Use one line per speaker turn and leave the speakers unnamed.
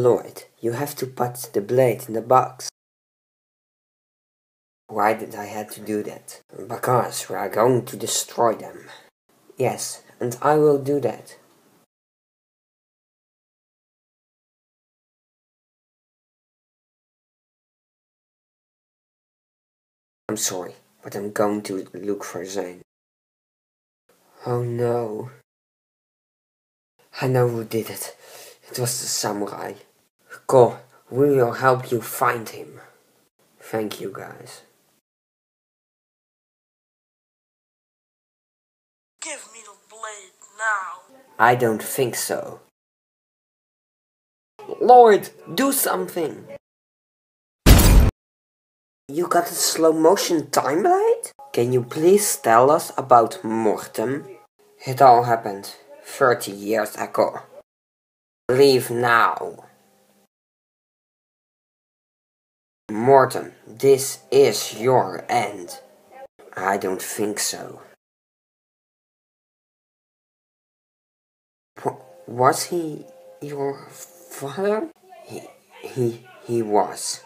Lloyd, you have to put the blade in the box. Why did I have to do that? Because we are going to destroy them. Yes, and I will do that. I'm sorry, but I'm going to look for Zane. Oh no. I know who did it. It was the samurai. Go, we will help you find him. Thank you guys.
Give me the blade now.
I don't think so. Lloyd, do something! You got a slow motion time blade? Can you please tell us about Mortem? It all happened 30 years ago. Leave now. Mortem, this is your end. I don't think so. Was he your father? He, he, he was.